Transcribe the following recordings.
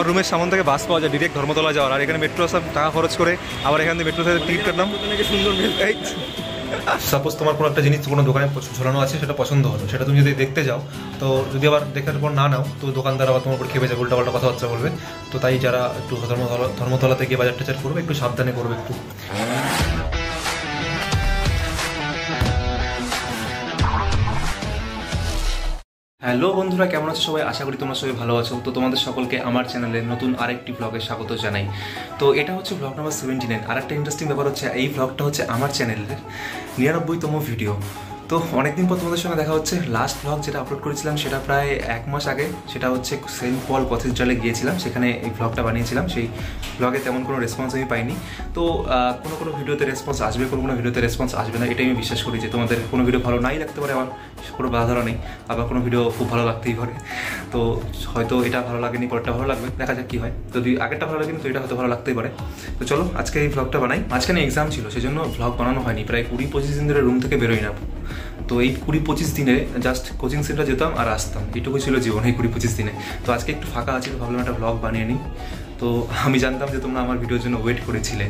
আমার রুমের সামান থেকে বাস পাওয়া যায় ডিরেক্ট ধর্মতলা যাওয়ার। আর এখানে মেট্রো সব টাকা খরচ করে আবার এখান থেকে মেট্রো থেকে টিকিট কাটলাম সাপোজ তোমার কোনো একটা জিনিস, কোনো দোকানে ঝোলানো আছে, সেটা পছন্দ হলো, সেটা তুমি যদি দেখতে যাও, তো যদি আবার দেখার পর না নাও, তো দোকানদার আবার তোমার উপর খেপে যাবে, উল্টাপাল্টা কথাবার্তা বলবে। তো তাই যারা একটু ধর্মতলা ধর্মতলা থেকে বাজার টাজার করবে, একটু সাবধানে করবে একটু। হ্যালো বন্ধুরা, কেমন আছো সবাই? আশা করি তোমরা সবাই ভালো আছো। তো তোমাদের সকলকে আমার চ্যানেলে নতুন আরেকটি ব্লগে স্বাগত জানাই। তো এটা হচ্ছে ব্লগ নাম্বার সেভেন্টি নাইন আরেকটা ইন্টারেস্টিং ব্যাপার হচ্ছে, এই ব্লগটা হচ্ছে আমার চ্যানেলের নিরানব্বইতম ভিডিও তো অনেকদিন পর তোমাদের সঙ্গে দেখা হচ্ছে। লাস্ট ব্লগ যেটা আপলোড করেছিলাম সেটা প্রায় এক মাস আগে। সেটা হচ্ছে সেন্ট পল জলে গিয়েছিলাম। সেখানে এই ব্লগটা বানিয়েছিলাম। সেই ব্লগে তেমন কোনো রেসপন্স আমি পাইনি। তো কোনো কোনো ভিডিওতে রেসপন্স আসবে, কোনো কোনো ভিডিওতে রেসপন্স আসবে না, এটাই আমি বিশ্বাস করি যে তোমাদের কোনো ভিডিও ভালো নাই লাগতে পারে, আমার কোনো বাধা ধরা নেই। আবার কোনো ভিডিও খুব ভালো লাগতেই পারে। তো, হয়তো এটা ভালো লাগেনি পরেরটা ভালো লাগবে, দেখা যাক কি হয়। যদি আগেরটা ভালো লাগেনি, তো এটা হয়তো ভালো লাগতেই পারে। তো চলো, আজকে এই ব্লগটা বানাই। মাঝখানে এক্সাম ছিল, সেজন্য ব্লগ বানানো হয়নি। প্রায় কুড়ি পঁচিশ দিন ধরে রুম থেকে বেরোই না। তো এই কুড়ি পঁচিশ দিনে জাস্ট কোচিং সেন্টার যেতাম আর আসতাম। এইটুকুই ছিল জীবন এই কুড়ি পঁচিশ দিনে। তো আজকে একটু ফাঁকা আছে ভাবলাম একটা ব্লগ বানিয়ে নিই। তো আমি জানতাম যে তোমরা আমার ভিডিওর জন্য ওয়েট করেছিলে।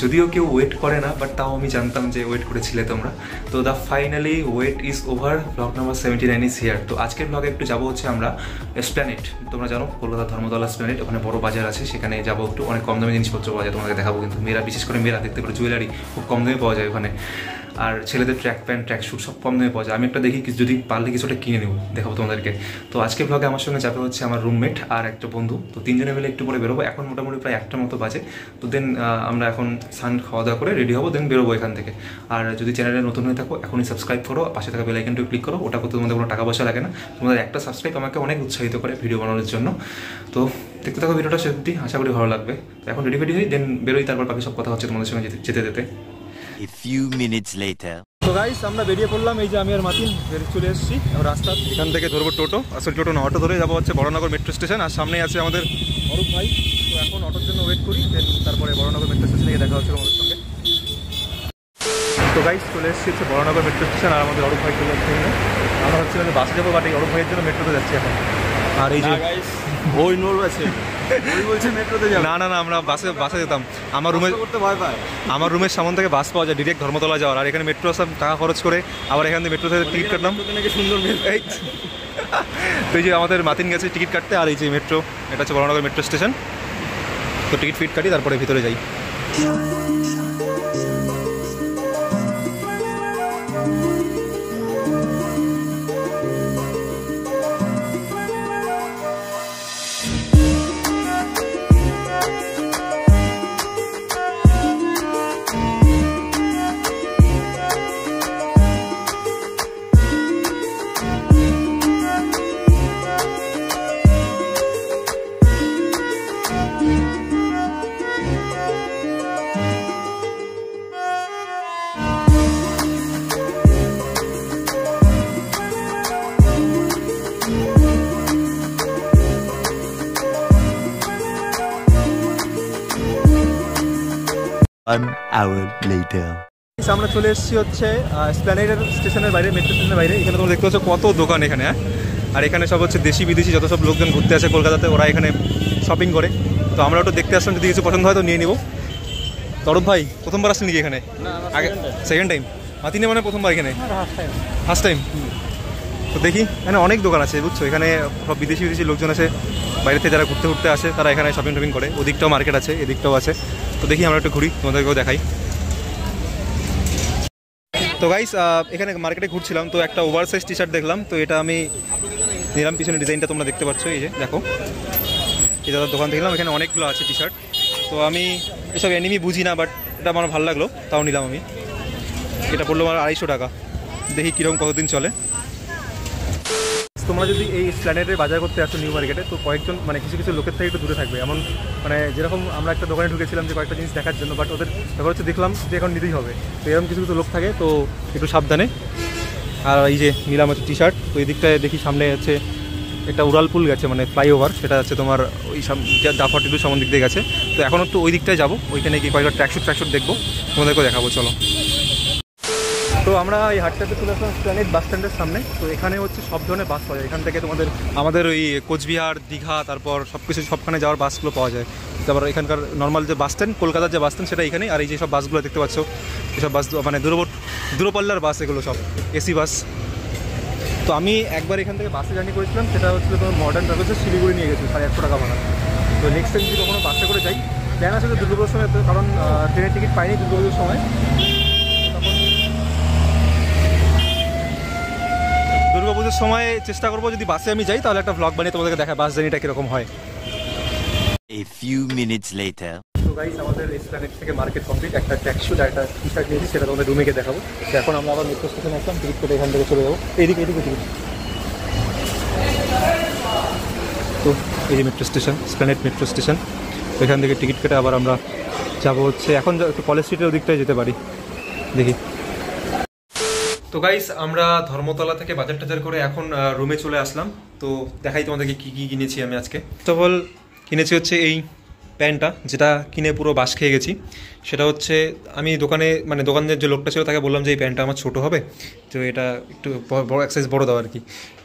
যদিও কেউ ওয়েট করে না বাট তাও আমি জানতাম যে ওয়েট করেছিলে তোমরা। তো the finally wait is over blog number seventy nine is here তো আজকের ব্লগে একটু যাব হচ্ছে আমরা স্প্ল্যানেট তোমরা জানো, কলকাতা ধর্মতলা স্প্ল্যানেট ওখানে বড় বাজার আছে। সেখানে যাব একটু, অনেক কম দামে জিনিসপত্র পাওয়া যায়। তোমাকে দেখাবো কিন্তু মেয়েরা বিশেষ করে মেয়েরা দেখতে পারো জুয়েলারি খুব কম দামে পাওয়া যায় ওখানে। আর ছেলেদের ট্র্যাক প্যান্ট ট্র্যাক স্যুট সব কম দামে পাওয়া যায় আমি একটা দেখি যদি পারলে কিছুটা কিনে নেব, দেখাবো তোমাদেরকে। তো আজকে ব্লগে আমার সঙ্গে যাবে হচ্ছে আমার রুমমেট আর একটা বন্ধু। তো তিনজনে মিলে একটু পরে বেরোবো। এখন মোটামুটি প্রায় একটা মতো বাজে। তো দেন আমরা এখন সান খাওয়া দাওয়া করে রেডি হব দেন বেরোবো এখান থেকে। আর যদি চ্যানেলে নতুন হয়ে থাকো, এখনই সাবস্ক্রাইব করো পাশে থাকা বেলাইকনটা ক্লিক করো। ওটা করতে তোমাদের কোনো টাকা পয়সা লাগে না। তোমাদের একটা সাবস্ক্রাইব আমাকে অনেক উৎসাহিত করে ভিডিও বানানোর জন্য। তো দেখতে থাকো, ভিডিওটা সত্যি আশা করি ভালো লাগবে। তো এখন রেডি ফেডি হই দেন বেরোই, তারপর বাকি সব কথা হচ্ছে তোমাদের সঙ্গে যেতে যেতে A few minutes later. তো গাইস আমরা বেরিয়ে পড়লাম এই যে আমি আর মাতিন বেরিয়ে চলে এসেছি রাস্তা। এখান থেকে ধরবো টোটো আসলে টোটো না অটো ধরে যাব হচ্ছে বড়নগর মেট্রো স্টেশন আর সামনেই আছে আমাদের অরূপ ভাই। তো এখন অটোর জন্য ওয়েট করি দেন তারপরে বড়নগর মেট্রো স্টেশনে গিয়ে দেখা হচ্ছে আমাদের সঙ্গে। তো গাইস চলে এসেছি হচ্ছে বড়নগর মেট্রো স্টেশন আর আমাদের অরূপ ভাই চলে এখানে। আমরা হচ্ছে বাসে যাব বাট এই অরূপ ভাইয়ের জন্য মেট্রোতে যাচ্ছি এখন। আর এই যে ওই নোর আছে ওই বলছে মেট্রোতে যাবে না না না আমরা বাসে বাসে যেতাম। আমার রুমে করতে ভয় পায়। আমার রুমের সামন থেকে বাস পাওয়া যায় ডিরেক্ট ধর্মতলা যাওয়ার। আর এখানে মেট্রো সব টাকা খরচ করে আবার এখান থেকে মেট্রো থেকে টিকিট কাটলাম। সুন্দর তো এই যে আমাদের মাতিন গেছে টিকিট কাটতে আর এই যে মেট্রো এটা হচ্ছে বড়নগর মেট্রো স্টেশন। তো টিকিট ফিট কাটি তারপরে ভিতরে যাই। One hour later. আমরা চলে এসেছি হচ্ছে স্প্ল্যানেডের স্টেশনের বাইরে মেট্রো স্টেশনের বাইরে। এখানে তোমরা দেখতে পাচ্ছ কত দোকান এখানে হ্যাঁ? আর এখানে সব হচ্ছে দেশি বিদেশি যত সব লোকজন ঘুরতে আসে কলকাতাতে ওরা এখানে শপিং করে। তো আমরা ওটা দেখতে আসলাম যদি কিছু পছন্দ হয় তো নিয়ে নিবো। তরফ ভাই প্রথমবার আসলেন নাকি এখানে? আগে সেকেন্ড টাইম মাতিনে মানে প্রথমবার এখানে? ফার্স্ট টাইম তো দেখি এখানে অনেক দোকান আছে বুঝছ? এখানে সব বিদেশি বিদেশি লোকজন আছে বাইরে থেকে যারা ঘুরতে ঘুরতে আসে তারা এখানে শপিং টপিং করে। ওদিকটাও মার্কেট আছে এদিকটাও আছে। তো দেখি আমরা একটু ঘুরি, তোমাদেরকেও দেখাই। তো গাইস এখানে মার্কেটে ঘুরছিলাম, তো একটা ওভার সাইজ টি শার্ট দেখলাম, তো এটা আমি নিলাম পিছনে ডিজাইনটা তোমরা দেখতে পাচ্ছ, এই যে, দেখো। এই দাদার দোকান দেখলাম, এখানে অনেকগুলো আছে টি শার্ট তো আমি এসব এনিমি বুঝি না বাট এটা আমার ভালো লাগল, তাও নিলাম আমি। এটা পড়ল আমার আড়াইশো টাকা। দেখি কীরকম কতদিন চলে। তোমরা যদি এই স্প্ল্যানেটে বাজার করতে আসো নিউ মার্কেটে, তো কয়েকজন মানে কিছু কিছু লোকের থেকে একটু দূরে থাকবে। এমন মানে যেরকম আমরা একটা দোকানে ঢুকেছিলাম যে কয়েকটা জিনিস দেখার জন্য বাট ওদের ব্যাপার হচ্ছে দেখলাম যে এখন নিতেই হবে। তো এরকম কিছু কিছু লোক থাকে, তো একটু সাবধানে। আর এই যে নিলাম হচ্ছে টি শার্ট তো এই দিকটায় দেখি সামনে হচ্ছে একটা উড়ালপুল গেছে মানে ফ্লাইওভার সেটা হচ্ছে তোমার ওই দা ফর্টি টু সামন দিক দিয়ে গেছে। তো এখন একটু ওই দিকটায় যাব, ওইখানে গিয়ে কয়েকটা ট্র্যাকশুট ট্র্যাকশুট দেখব, তোমাদেরকেও দেখাবো, চলো। তো আমরা এই হাটটাতে চলে আসলাম স্প্ল্যানেট বাস স্ট্যান্ডের সামনে। তো এখানে হচ্ছে সব ধরনের বাস পাওয়া যায়। এখান থেকে তোমাদের আমাদের ওই কোচবিহার, দীঘা, তারপর সব কিছু সবখানে যাওয়ার বাসগুলো পাওয়া যায়। তারপর এখানকার নর্মাল যে বাস স্ট্যান্ড, কলকাতার যে বাস স্ট্যান্ড, সেটা এখানেই। আর এই যে সব বাসগুলো দেখতে পাচ্ছ, এসব বাস মানে দূরবর্ত দূরপাল্লার বাস এগুলো সব, এসি বাস। তো আমি একবার এখান থেকে বাসে জার্নি করেছিলাম, সেটা হচ্ছে তোমার মডার্ন ট্রাভেলসের শিলিগুড়ি নিয়ে গেছি সাড়ে একশো টাকা ভাড়া। তো নেক্সট টাইম যদি কখনো বাসে করে যাই প্ল্যান আছে তো দুর্গাপুজোর সময় কারণ ট্রেনের টিকিট পাইনি দুর্গাপুজোর সময়। দুর্গাপুজোর সময় চেষ্টা করব যদি বাসে আমি যাই তাহলে একটা ব্লগ বানিয়ে তোমাদেরকে দেখা বাস জার্নিটা কীরকম হয়। A few minutes later. তো গাইস আমাদের রেস্টুরেন্ট থেকে মার্কেট কমপ্লিট একটা ট্যাক্সি আর একটা টি শার্ট নিয়েছি সেটা তোমাদের রুমে গিয়ে দেখাবো। এখন আমরা আবার মেট্রো স্টেশনে আসলাম টিকিট কেটে এখান থেকে চলে যাব। এইদিকে এইদিকে টিকিট তো এই যে metro station Esplanade metro station এখান থেকে টিকিট কেটে আবার আমরা যাব হচ্ছে এখন কলেজ স্ট্রিটের ওদিকটায় যেতে পারি। দেখি। তো গাইস আমরা ধর্মতলা থেকে বাজার টাজার করে এখন রুমে চলে আসলাম। তো দেখাই তোমাদেরকে কি কি কিনেছি আমি আজকে। অল কিনেছি হচ্ছে এই প্যান্টটা, যেটা কিনে পুরো বাস খেয়ে গেছি। সেটা হচ্ছে, আমি দোকানে মানে দোকানের যে লোকটা ছিল তাকে বললাম যে, এই প্যান্টটা আমার ছোটো হবে। তো এটা একটু বড় এক সাইজ বড় দাও আর কি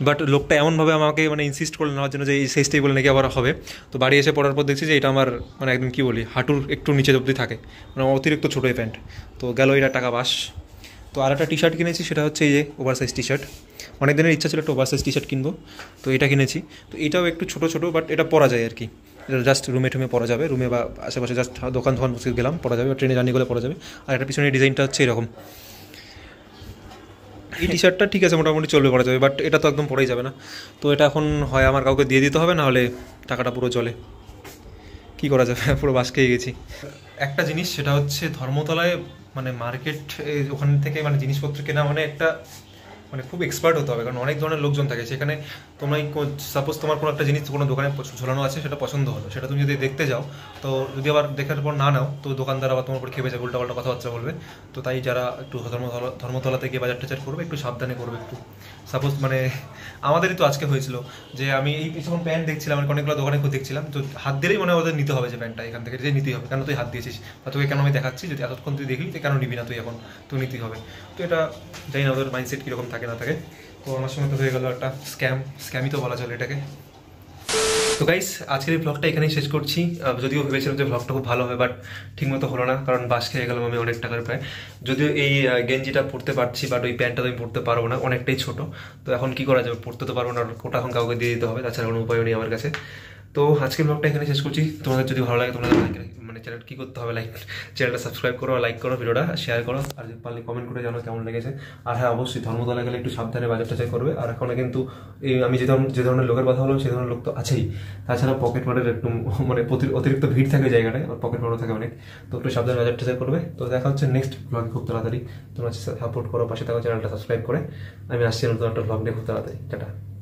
বাট লোকটা এমনভাবে আমাকে মানে ইনসিস্ট করে নেওয়ার জন্য যে, এই সাইজটাই বলে নাকি আবার হবে? তো বাড়ি এসে পড়ার পর দেখছি যে, এটা আমার মানে একদম কী বলি, হাঁটুর একটু নিচে অবধি থাকে। মানে অতিরিক্ত ছোটো এই প্যান্ট। তো গেল এটা টাকা বাস। তো আর একটা টি শার্ট কিনেছি, সেটা হচ্ছে এই যে ওভার সাইজ টি শার্ট অনেক দিনের ইচ্ছা ছিল একটা ওভার সাইজ টি শার্ট কিনবো, তো এটা কিনেছি। তো এটাও একটু ছোটো ছোটো বাট এটা পরা যায় আর কি। এটা জাস্ট রুমে টুমে পরা যাবে রুমে বা আশেপাশে জাস্ট দোকান দোকান বসে গেলাম, পরা যাবে, বা ট্রেনে জার্নি করে পরা যাবে। আর একটা পিছনে ডিজাইনটা হচ্ছে এরকম। এই টি শার্টটা ঠিক আছে, মোটামুটি চলবে, পরা যাবে বাট এটা তো একদম পরেই যাবে না। তো এটা এখন হয় আমার কাউকে দিয়ে দিতে হবে, না হলে টাকাটা পুরো চলে কি করা যাবে? পুরো বাস খেয়ে গেছি। একটা জিনিস সেটা হচ্ছে ধর্মতলায় মানে মার্কেট ওখান থেকে মানে জিনিসপত্র কেনা মানে একটা মানে খুব এক্সপার্ট হতে হবে, কারণ অনেক ধরনের লোকজন থাকে। সেখানে তোমার সাপোজ তোমার কোনো একটা জিনিস কোনো দোকানে ঝোলানো আছে, সেটা পছন্দ হলো। সেটা তুমি যদি দেখতে যাও, তো যদি আবার দেখার পর না নাও, তো দোকানদার আবার তোমার উপর খেপে যাবে উল্টাপাল্টা কথাবার্তা বলবে। তো তাই যারা একটু ধর্মতলা ধর্মতলা থেকে বাজার টাজার করবে, একটু সাবধানে করবে একটু। সাপোজ মানে আমাদেরই তো আজকে হয়েছিল যে আমি এই যখন প্যান্ট দেখছিলাম আমি অনেকগুলো দোকানে খুব দেখছিলাম, তো হাত দিলেই মনে ওদের নিতে হবে যে প্যান্টটা এখান থেকে যে নিতেই হবে। কেন তুই হাত দিয়েছিস? বা তোকে কেন আমি দেখাচ্ছি? যদি এতক্ষণ তুই দেখলি তুই কেন নিবি না তুই এখন? তুই নিতেই হবে। তো এটা জানি না ওদের মাইন্ডসেট কীরকম থাকে। না থাকে। তো সঙ্গে তো হয়ে গেল একটা স্ক্যাম স্ক্যামই তো বলা চলে এটাকে। তো গাইস আজকের এই ব্লগটা এখানেই শেষ করছি। যদিও ভেবেছিলাম যে ব্লগটা খুব ভালো হবে বাট ঠিকমতো হলো না, কারণ বাস খেয়ে গেলাম আমি অনেক টাকার প্রায়। যদিও এই গেঞ্জিটা পরতে পারছি বাট ওই প্যান্টটা আমি পরতে পারব না, অনেকটাই ছোট। তো এখন কি করা যাবে? পরতে তো পারব না ওটা এখন কাউকে দিয়ে দিতে হবে, তাছাড়া কোনো উপায় নেই আমার কাছে। তো আজকের ব্লগটা এখানে শেষ করছি। তোমাদের যদি ভালো লাগে, তোমরা like- মানে চ্যানেল কি করতে হবে? লাইক চ্যানেলটা সাবস্ক্রাইব করো লাইক করো ভিডিওটা শেয়ার করো। আর পারলে কমেন্ট করে জানো কেমন লেগেছে। আর হ্যাঁ অবশ্যই ধর্মতলা গেলে একটু সাবধানে বাজার টাজার করবে। আর এখন কিন্তু এই আমি যে ধরনের যে ধরনের লোকের কথা বললাম সেই ধরনের লোক তো আছেই। তাছাড়া পকেট মারের একটু মানে অতিরিক্ত ভিড় থাকে জায়গাটায় আর পকেট মারও থাকে অনেক। তো একটু সাবধানে বাজার টাজার করবে। তো দেখা হচ্ছে নেক্সট ব্লগে খুব তাড়াতাড়ি। তোমরা সাপোর্ট করো, পাশে থাকো চ্যানেলটা সাবস্ক্রাইব করে। আমি আসছি নতুন একটা ব্লগ নিয়ে খুব তাড়াতাড়ি। টাটা।